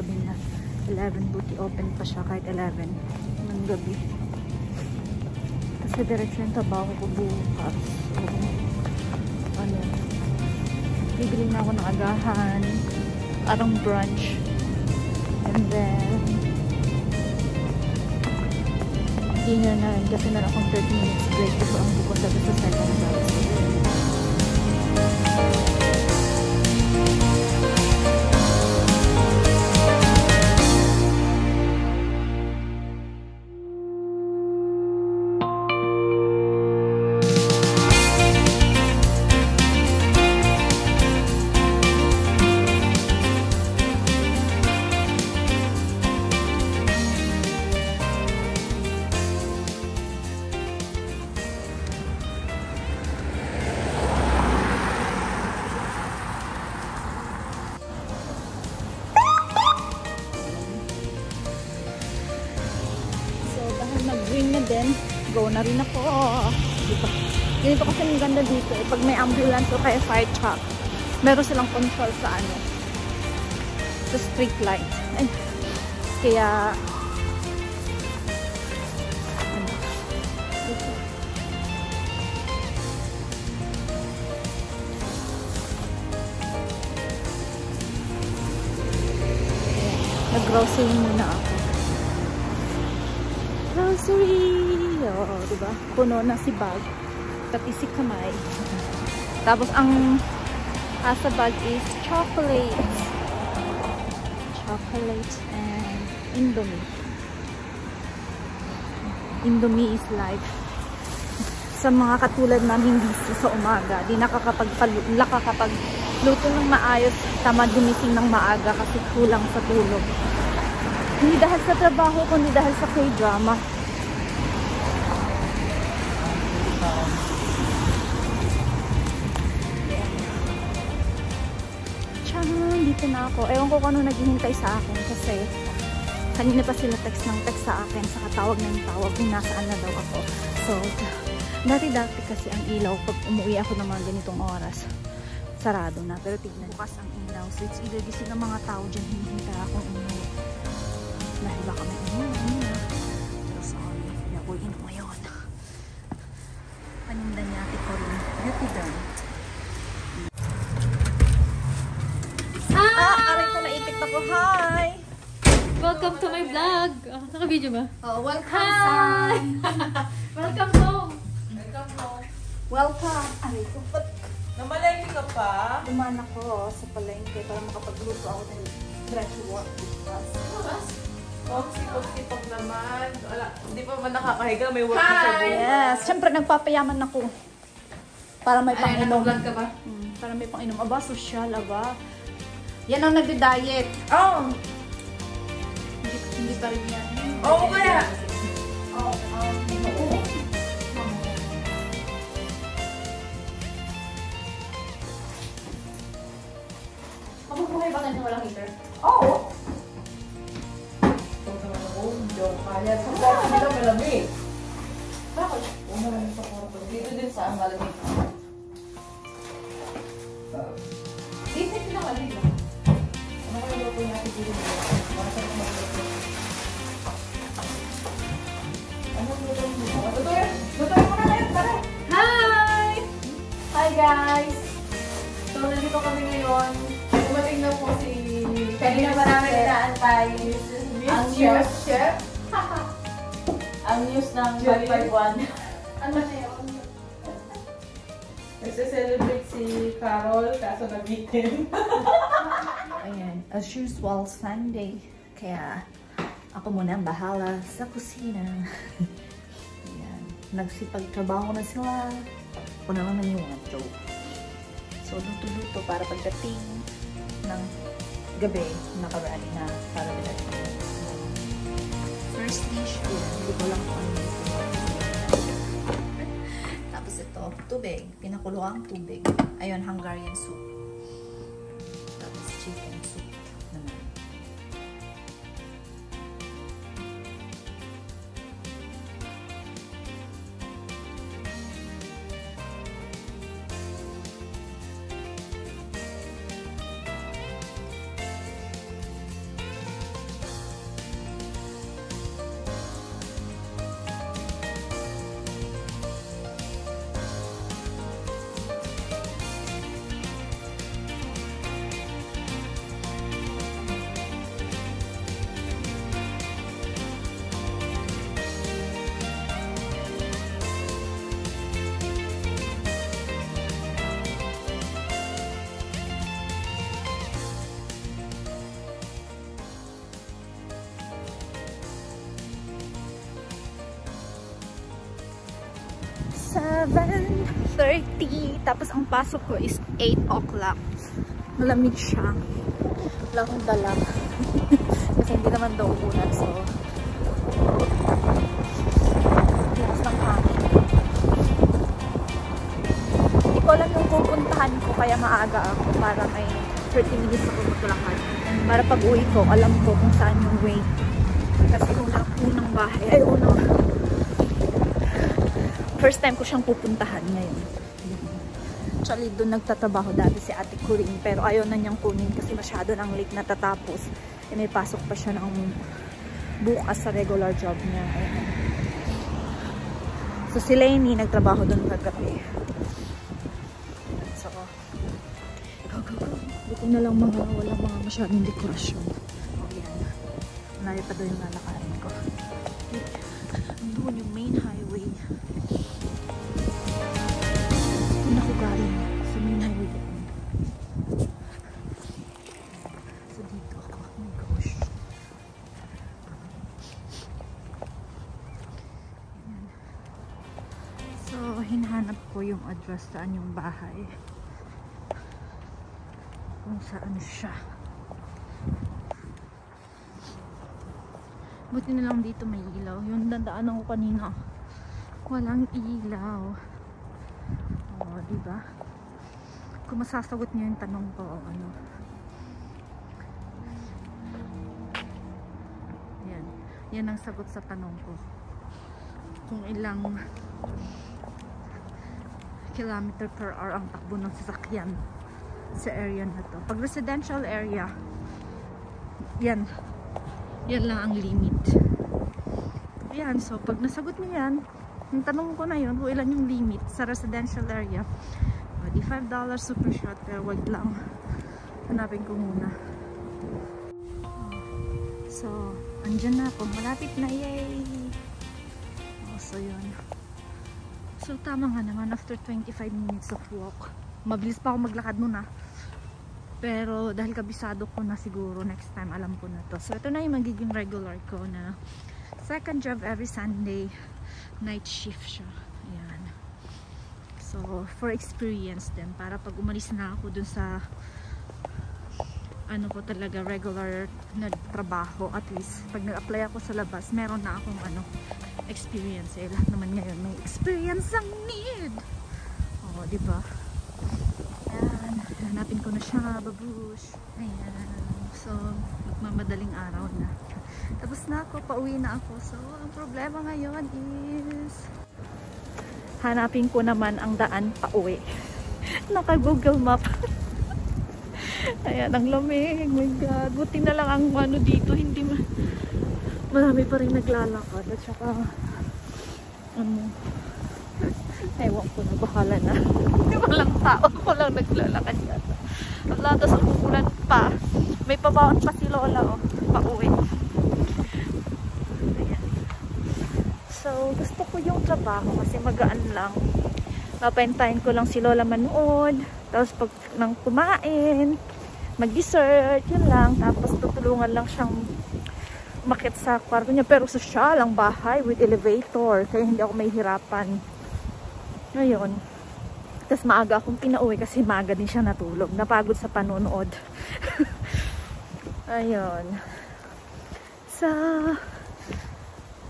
Gabi na. 11. Buti open pa siya kahit 11 ng gabi. Kasi diretso yung trabaho ko bukas. So, ano, bibili na ako ng agahan. Parang brunch. And then, dinner na rin kasi meron akong 30 minutes break before ang pupunta doon sa second bus. Nag-green na din, go na rin ako. Diba? Ganito kasi ang ganda dito. Eh. Pag may ambulance o kaya fire truck, meron silang control sa ano, sa street light. Ay, kaya, ano, dito. Nag-grocery muna ako. Grocery! Oo, diba? Puno na si bag. Pati si kamay. Tapos ang asa bag is chocolate. Chocolate and Indomie. Indomie is life. Sa mga katulad namin dito sa umaga, di nakakapagluto ng maayos, tama gumising ng maaga kasi kulang sa tulog. Hindi dahil sa trabaho, kundi dahil sa K-drama. Tiyang, dito na ako. Ewan ko kung ano naghihintay sa akin kasi kanina pa sila text ng text sa akin sa katawag yung tawag kung nasaan na daw ako. So, dati-dati kasi ang ilaw pag umuwi ako ng mga ganitong oras sarado na. Pero tignan, bukas ang ilaw. So, it's either gising ng mga tao dyan, hinihintay akong umuwi. Dahil baka may umuwi na. Pero sorry, ako inom ngayon. Paninda niya ate ko rin. Beauty derm. Ah! Aray ko naipit ako. Hi! Welcome to my vlog! Ah, naka-video ba? Oh, welcome Hi! Welcome home! Welcome home. Welcome! Aray ko. Ba't Namalengke ka pa? dumaan ako sa palengke para makapagluto ako ng fresh work bukas. Oh, sipag-sipag naman. Wala, hindi pa man nakakahiga. May work sa buhay. Yes! Siyempre, nagpapayaman ako. Para may Ay, pang-inom. naka-vlog ka ba? Mm, para may pang-inom. Aba, social, aba. Yan ang nagda-diet. Oh! Hindi, hindi pa rin yan. Oo kaya! Oo, um, oo. Mabubuhay ba kayo na walang heater? Oo! Ito kaya. Sa kwarto nila malamig. Bakit? Oo naman sa kwarto. Dito din sa malamig. Dito pinakalig ba? Ano kaya luto natin dito? Masarap magluto. Anong luto mo? Luto yun! Luto yun muna kayo! Tara! Hi! Hi guys! So, nandito kami ngayon. Dumating na po si... Kanina pa namin inaantay ang news chef. Ang news ng Julie? 551. Ano na yun? Nagse-celebrate si Carol, kaso nabitin. Ayan, as usual, Sunday. Kaya, ako muna ang bahala sa kusina. Ayan, nagsipagtrabaho na sila. Ako na naman yung mga joke. So, luto-luto para pagdating ng gabi, nakarally na para bilang tubig. Pinakulo ang tubig. Ayun, Hungarian soup. 7.30. Tapos ang pasok ko is 8 o'clock. Malamig siya. Wala akong dala. Kasi hindi naman daw ulan. So, lakas ng hangin. Hindi ko alam yung pupuntahan ko kaya maaga ako para may 30 minutes ako magtulakad. Para pag uwi ko, alam ko kung saan yung way. Kasi unang, unang bahay, ay unang first time ko siyang pupuntahan ngayon. Actually, doon nagtatrabaho dati si Ate Corinne pero ayaw na niyang kunin kasi masyado nang late natatapos. E may pasok pa siya ng bukas sa regular job niya. So si Lainey nagtrabaho doon kagabi. So, go, go, go. Buti na lang mga wala mga masyadong dekorasyon. O yan. Malayo pa doon yung lalakarin ko. Hinahanap ko yung address saan yung bahay. Kung saan siya. Buti na lang dito may ilaw. Yung dandaanan ko kanina. Walang ilaw. Oo, di ba? Kung masasagot niyo yung tanong ko, ano. Yan. Yan ang sagot sa tanong ko. Kung ilang kilometer per hour ang takbo ng sasakyan sa area na to. Pag residential area, yan, yan lang ang limit. Yan, so pag nasagot niyo yan, yung tanong ko na yun, kung ilan yung limit sa residential area. O, di $5 super shot, pero wag lang. Hanapin ko muna. So, andyan na ako. Malapit na, yay! O, so yun. So, tama nga naman, after 25 minutes of walk. Mabilis pa ako maglakad muna. Pero dahil kabisado ko na siguro next time alam ko na to. So ito na yung magiging regular ko na second job every Sunday night shift siya. Ayan. So for experience din para pag umalis na ako dun sa ano ko talaga regular na trabaho at least pag nag-apply ako sa labas meron na akong ano experience eh lahat naman ngayon may experience ang need oh di ba Ayan. Hanapin ko na siya, babush. Ayan. So, magmamadaling araw na. Tapos na ako, pauwi na ako. So, ang problema ngayon is hanapin ko naman ang daan pauwi. Naka Google Map. Ayan, ang lamig. My God. Buti na lang ang ano dito. Hindi ma marami pa rin naglalakad. At saka, ano, ewan ko na, bahala na. Walang tao. Walang naglalakad yata. Wala, tapos umuulan pa. May pabaon pa si Lola, oh. Pauwi. So, gusto ko yung trabaho kasi magaan lang. Papaintayin ko lang si Lola manood. Tapos pag nang kumain, mag-dessert, yun lang. Tapos tutulungan lang siyang makit sa kwarto niya. Pero social ang bahay with elevator. Kaya hindi ako may hirapan. Ngayon, tapos maaga akong pinauwi kasi maaga din siya natulog. Napagod sa panonood. Ayun. So,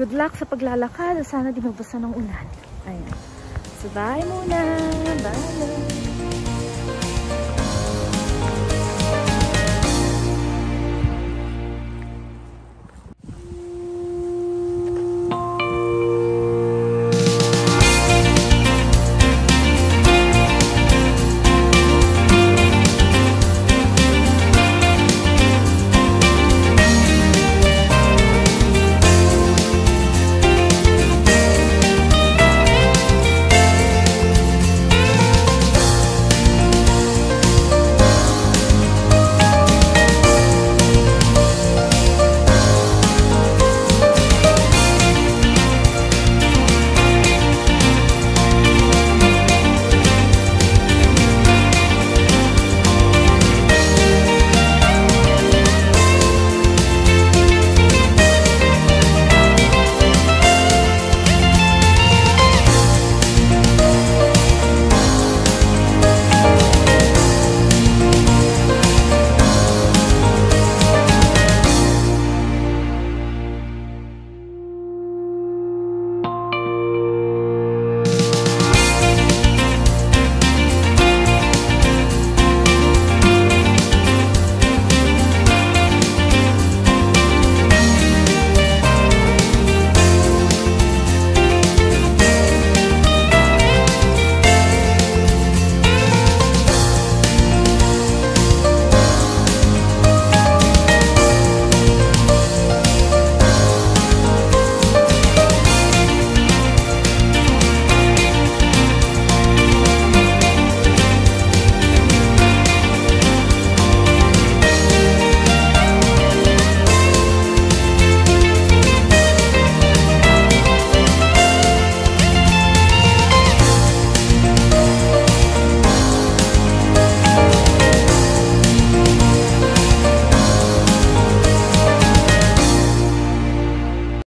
good luck sa paglalakad. Sana di mabasa ng ulan. Ayan. So, bye muna. Bye.